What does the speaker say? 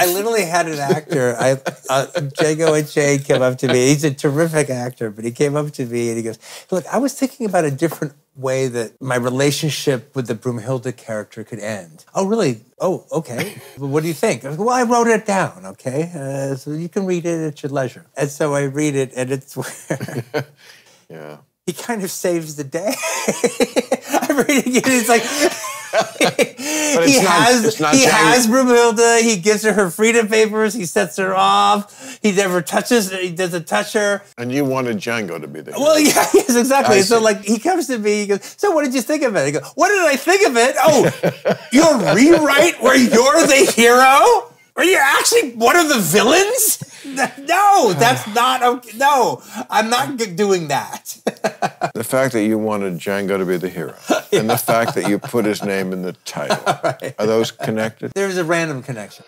I literally had an actor. I uh, Django Unchained came up to me. He's a terrific actor, but he came up to me and he goes, "Look, I was thinking about a different way that my relationship with the Broomhilda character could end." Oh, really? Oh, okay. well, what do you think? I go, well, I wrote it down. Okay, uh, so you can read it at your leisure. And so I read it, and it's where. Yeah. he kind of saves the day. I'm reading it. It's like he not- has he has Broomhilda. He gives her her freedom papers. He sets her off. He never touches. He doesn't touch her. And you wanted Django to be there. Well, yeah, yes, exactly. I so see. like he comes to me. He goes, "So what did you think of it?" I go, "What did I think of it? Oh, your rewrite where you're the hero." Are you actually one of the villains? No, that's not okay. No, I'm not doing that. the fact that you wanted Django to be the hero, and the fact that you put his name in the title, are those connected? There's a random connection.